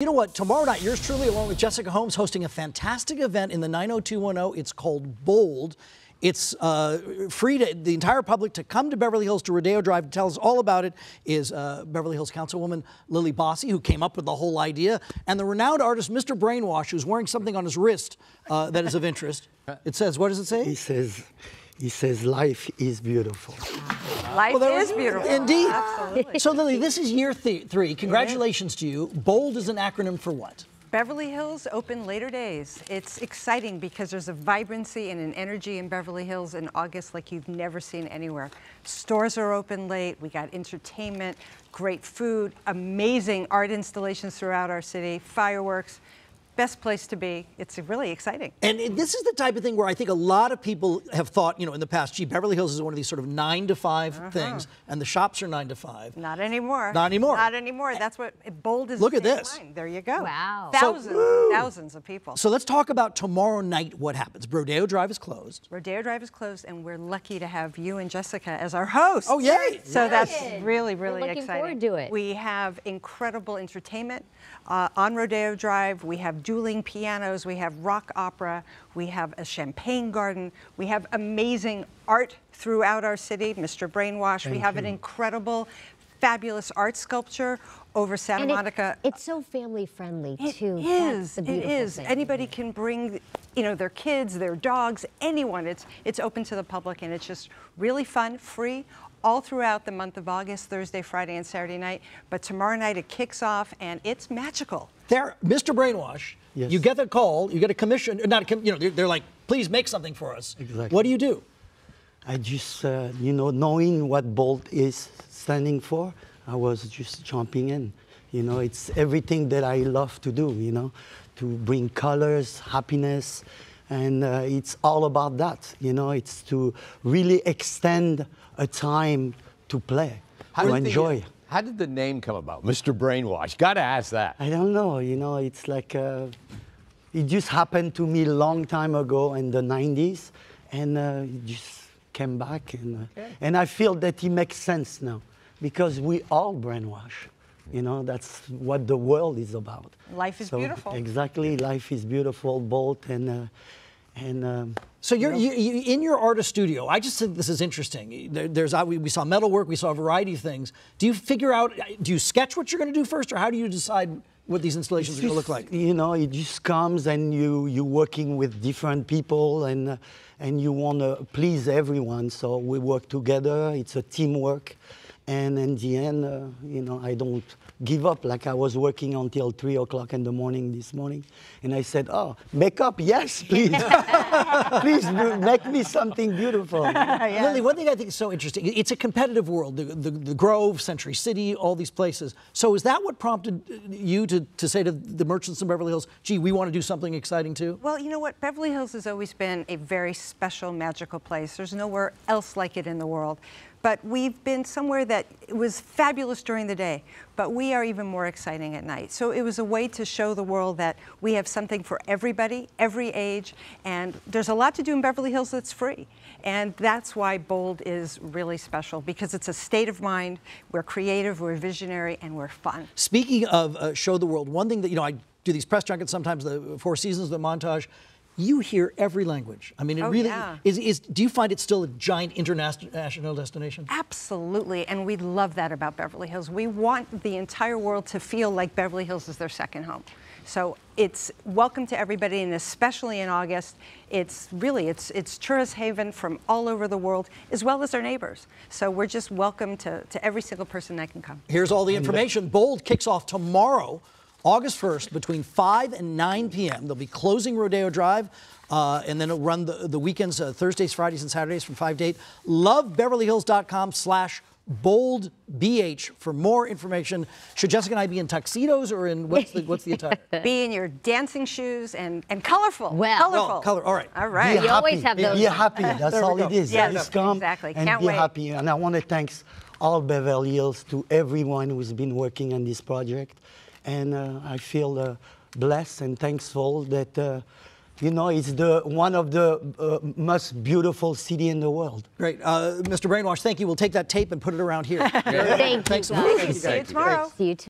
You know what? Tomorrow night, yours truly, along with Jessica Holmes, hosting a fantastic event in the 90210. It's called Bold. It's uh, free to the entire public to come to Beverly Hills to Rodeo Drive. To tell us all about it is uh, Beverly Hills Councilwoman Lili Bosse, who came up with the whole idea, and the renowned artist Mr. Brainwash, who's wearing something on his wrist uh, that is of interest. It says, what does it say? He says, he says, life is beautiful. Life Well, is we- beautiful. Indeed. Absolutely. So, Lili, this is year th- three. Congratulations to you. Bold is an acronym for what? Beverly Hills open later days. It's exciting because there's a vibrancy and an energy in Beverly Hills in August like you've never seen anywhere. Stores are open late, we got entertainment, great food, amazing art installations throughout our city, fireworks. Best place to be. It's really exciting. And it- this is the type of thing where I think a lot of people have thought, you know, in the past, gee, Beverly Hills is one of these sort of nine to 5 Uh-huh. things, and the shops are nine to five. Not anymore. Not anymore. Not anymore. That's what bold is. Look at this. mind. There you go. Wow. Thousands, and thousands of people. So let's talk about tomorrow night what happens. Rodeo Drive is closed. Rodeo Drive is closed, and we're lucky to have you and Jessica as our hosts. Oh, yay. So that's Yay. really, really looking exciting. forward to it. We have incredible entertainment uh, on Rodeo Drive. We have dueling pianos. We have rock opera. We have a champagne garden. We have amazing art throughout our city. Mr. Brainwash. we Thank have an incredible, fabulous art sculpture over Santa And it- Monica. it's so family friendly It too. is. That's the It beautiful is. thing. Anybody can bring, you know, their kids, their dogs, anyone. It's it's open to the public, and it's just really fun, free, all throughout the month of August, Thursday, Friday, and Saturday night. But tomorrow night it kicks off, and it's magical. There, Mr. Brainwash, Yes. you get the call, you get a commission, not a, com- you know, they're, they're like, please make something for us. Exactly. What do you do? I just, uh, you know, knowing what Bolt is standing for, I was just jumping in. You know, it's everything that I love to do, you know, to bring colors, happiness, and uh, it's all about that. You know, it's to really extend a time to play, to did the, uh, enjoy. how did the name come about, Mr. Brainwash? Got to ask that. I don't know, you know, it's like uh, it just happened to me a long time ago in the 90s, and uh, it just came back, and uh, and I feel that it makes sense now because we all brainwash. You know, that's what the world is about. Life is So, beautiful. Exactly, life is beautiful, bold, and uh, and. Um, So you're you, you, in your artist studio. I just think this is interesting. There, there's uh, we, we saw metalwork, we saw a variety of things. Do you figure out? Do you sketch what you're going to do first, or how do you decide what these installations are going to look like? You know, it just comes and you you're working with different people and uh, and you want to please everyone. So we work together. It's a teamwork, and in the end, uh, you know, I don't give up. Like I was working until three o'clock in the morning this morning, and I said, "Oh, makeup, yes, please, please make me something beautiful." Lili, one thing I think is so interesting, it's a competitive world. The, the, the Grove, Century City, all these places. So is that what prompted you to, to say to the merchants in Beverly Hills, gee, we want to do something exciting too? Well, you know what? Beverly Hills has always been a very special, magical place. There's nowhere else like it in the world. But we've been somewhere that was fabulous during the day, but we are even more exciting at night. So it was a way to show the world that we have something for everybody, every age, and there's a lot to do in Beverly Hills that's free. And that's why Bold is really special because it's a state of mind. We're creative, we're visionary, and we're fun. Speaking of uh, show the world, one thing that, you know, I do these press junkets sometimes, the Four Seasons, the montage, you hear every language. I mean, it Oh, really yeah. is, is. Do you find it still a giant international destination? Absolutely, and we love that about Beverly Hills. We want the entire world to feel like Beverly Hills is their second home. So it's welcome to everybody, and especially in August, it's really it's it's tourist haven from all over the world, as well as our neighbors. So we're just welcome to, to every single person that can come. Here's all the information. Bold kicks off tomorrow, August 1st, between 5 and 9 p.m. They'll be closing Rodeo Drive, uh, and then it'll run the, the weekends, uh, Thursdays, Fridays, and Saturdays from 5 to 8. LoveBeverlyHills.com slash bold BH for more information. Should Jessica and I be in tuxedos or in what's the, what's the attire? Be in your dancing shoes and, and colorful. Well- colorful. Color, all right. All right. Be You always happy. have those. Be happy. That's There all go. it is. Yes, Just come exactly. and Can't be wait. happy. And I want to thank all Beverly Hills to everyone who's been working on this project. And uh, I feel uh, blessed and thankful that uh, you know it's the one of the uh, most beautiful city in the world. Great. Uh, Mr. Brainwash, thank you. We'll take that tape and put it around here. Thank Thanks you so much. guys. See you tomorrow. See you tomorrow.